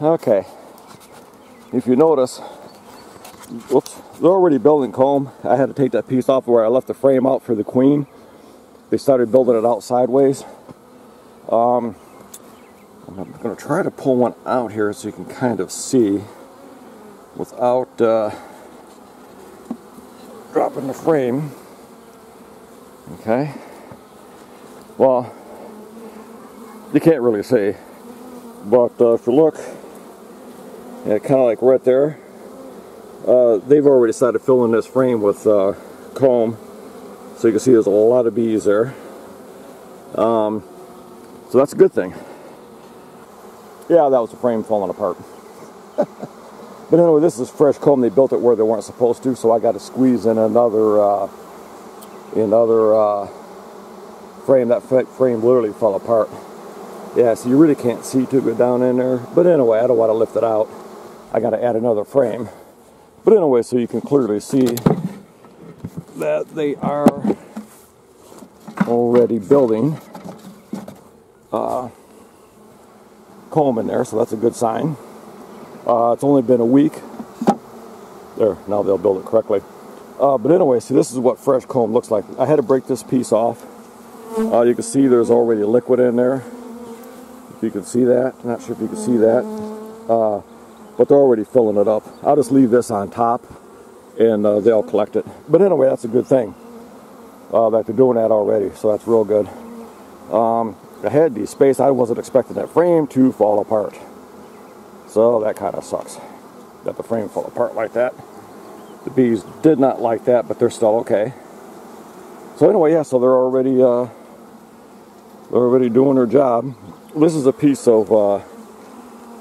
Okay. If you notice, they're already building comb. I had to take that piece off where I left the frame out for the queen. They started building it out sideways. Um, I'm going to try to pull one out here so you can kind of see without uh, dropping the frame. Okay. Well, you can't really see, but uh, if you look, yeah, kind of like right there, uh, they've already started filling this frame with uh, comb, so you can see there's a lot of bees there. Um, so that's a good thing. Yeah, that was the frame falling apart. but anyway, this is fresh comb. They built it where they weren't supposed to, so I got to squeeze in another uh, another uh, frame. That frame literally fell apart. Yeah, so you really can't see too good down in there. But anyway, I don't want to lift it out. I got to add another frame. But anyway, so you can clearly see that they are already building uh, comb in there, so that's a good sign. Uh, it's only been a week. There, now they'll build it correctly. Uh, but anyway, see this is what fresh comb looks like. I had to break this piece off. Uh, you can see there's already liquid in there. If you can see that, not sure if you can see that. But they're already filling it up. I'll just leave this on top and uh, they'll collect it. But anyway, that's a good thing uh, that they're doing that already, so that's real good. Um, I had the space, I wasn't expecting that frame to fall apart. So that kind of sucks that the frame fell apart like that. The bees did not like that, but they're still okay. So anyway, yeah, so they're already uh, they're already doing their job. This is a piece of uh,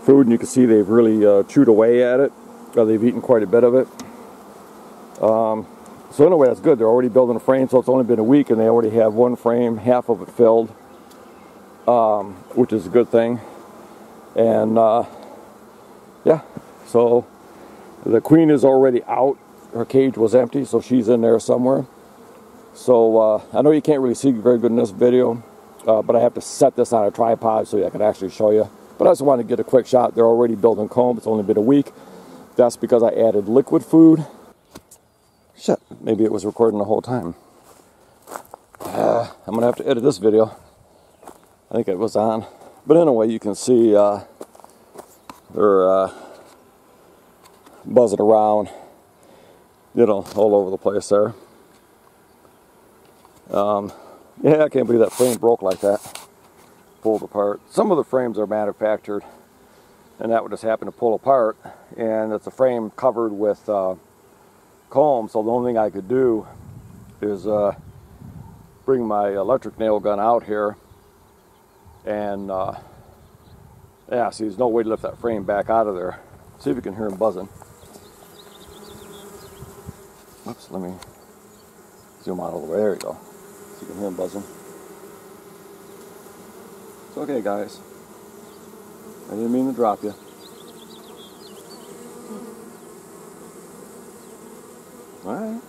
food, and you can see they've really uh, chewed away at it. they've eaten quite a bit of it. Um, so anyway, that's good. They're already building a frame, so it's only been a week, and they already have one frame, half of it filled, um, which is a good thing. And uh, yeah, so the queen is already out. Her cage was empty, so she's in there somewhere. So uh, I know you can't really see very good in this video, uh, but I have to set this on a tripod so I can actually show you. But I just wanted to get a quick shot. They're already building comb. It's only been a week. That's because I added liquid food. Shit, maybe it was recording the whole time. Uh, I'm going to have to edit this video. I think it was on. But anyway, you can see uh, they're uh, buzzing around, you know, all over the place there. Um, yeah, I can't believe that frame broke like that pulled apart. Some of the frames are manufactured and that would just happen to pull apart and it's a frame covered with uh, comb so the only thing I could do is uh, bring my electric nail gun out here and uh, yeah see there's no way to lift that frame back out of there. See if you can hear him buzzing. Oops let me zoom out a little. Bit there you go. So you can hear him buzzing it's okay, guys. I didn't mean to drop you. Alright.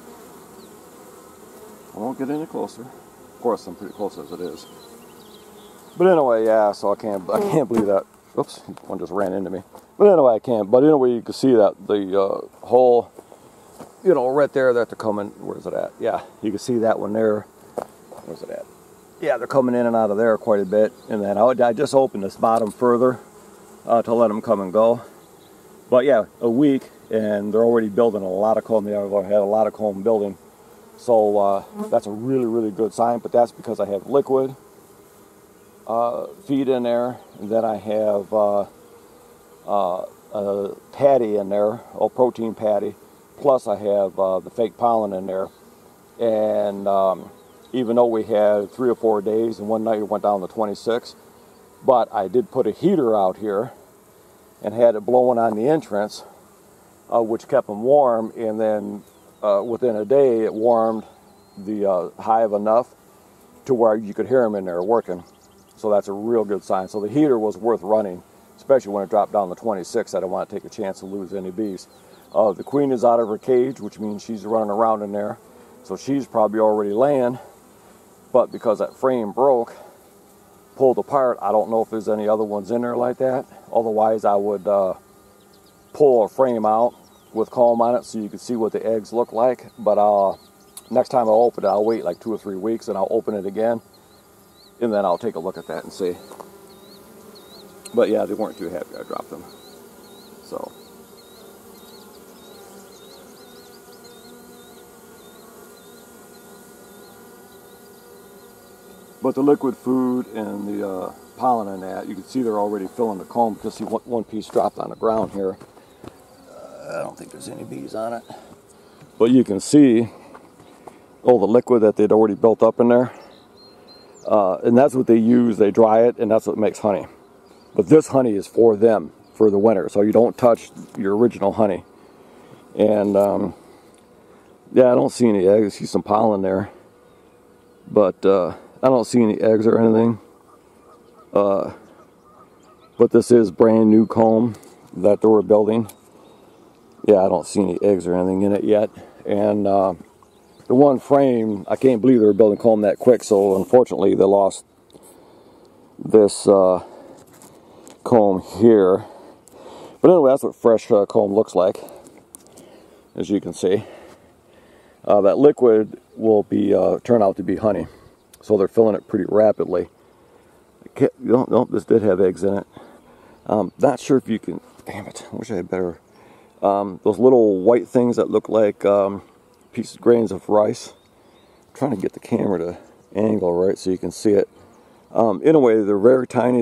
I won't get any closer. Of course, I'm pretty close as it is. But anyway, yeah, so I can't, I can't believe that. Oops, one just ran into me. But anyway, I can't. But anyway, you can see that the uh, you know, right there that they're coming. Where's it at? Yeah, you can see that one there. Where's it at? Yeah, they're coming in and out of there quite a bit. And then I, I just opened this bottom further uh, to let them come and go. But yeah, a week, and they're already building a lot of comb. They have had a lot of comb building. So uh, that's a really, really good sign. But that's because I have liquid uh, feed in there. And then I have uh, uh, a patty in there, a protein patty. Plus I have uh, the fake pollen in there. And... Um, even though we had three or four days and one night it went down to 26. But I did put a heater out here and had it blowing on the entrance, uh, which kept them warm. And then uh, within a day, it warmed the uh, hive enough to where you could hear them in there working. So that's a real good sign. So the heater was worth running, especially when it dropped down to 26. I don't want to take a chance to lose any bees. Uh, the queen is out of her cage, which means she's running around in there. So she's probably already laying but because that frame broke, pulled apart. I don't know if there's any other ones in there like that. Otherwise, I would uh, pull a frame out with comb on it so you can see what the eggs look like. But uh, next time I open it, I'll wait like two or three weeks and I'll open it again. And then I'll take a look at that and see. But yeah, they weren't too happy I dropped them. So. But the liquid food and the uh, pollen in that, you can see they're already filling the comb because see one, one piece dropped on the ground here. Uh, I don't think there's any bees on it. But you can see all the liquid that they'd already built up in there. Uh, and that's what they use. They dry it, and that's what makes honey. But this honey is for them for the winter, so you don't touch your original honey. And um, yeah, I don't see any eggs. I see some pollen there, but uh, I don't see any eggs or anything. Uh, but this is brand new comb that they were building. Yeah, I don't see any eggs or anything in it yet. And uh, the one frame, I can't believe they were building comb that quick. So unfortunately, they lost this uh, comb here. But anyway, that's what fresh uh, comb looks like, as you can see. Uh, that liquid will be uh, turn out to be honey, so they're filling it pretty rapidly. You don't, don't, this did have eggs in it. Um, not sure if you can. Damn it! I wish I had better. Um, those little white things that look like um, pieces, grains of rice. I'm trying to get the camera to angle right so you can see it. Um, in a way, they're very tiny.